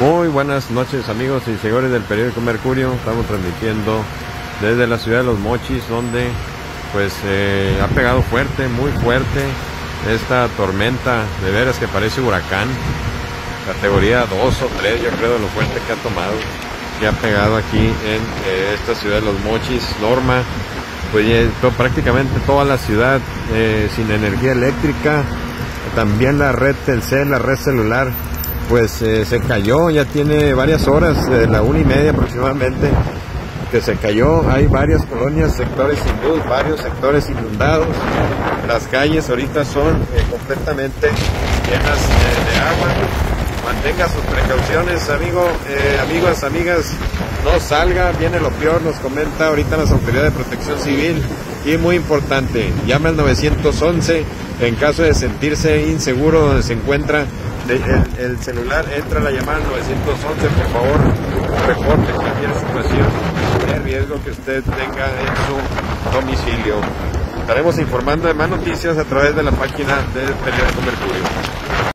Muy buenas noches amigos y seguidores del periódico Mercurio. Estamos transmitiendo desde la ciudad de Los Mochis donde pues eh, ha pegado fuerte, muy fuerte esta tormenta de veras que parece huracán. Categoría 2 o 3 yo creo de lo fuerte que ha tomado. Que ha pegado aquí en eh, esta ciudad de Los Mochis. Norma, pues prácticamente toda la ciudad eh, sin energía eléctrica. También la red Telcel, la red celular pues eh, se cayó, ya tiene varias horas, de la una y media aproximadamente, que se cayó. Hay varias colonias, sectores sin luz, varios sectores inundados. Las calles ahorita son eh, completamente llenas eh, de agua. Mantenga sus precauciones, amigo, amigas, amigas. No salga, viene lo peor, nos comenta ahorita las autoridades de protección civil. Y muy importante, llame al 911 en caso de sentirse inseguro donde se encuentra el, celular, entra la llamada 911, por favor, reporte cualquier situación de riesgo que usted tenga en su domicilio. Estaremos informando de más noticias a través de la página del periódico Mercurio.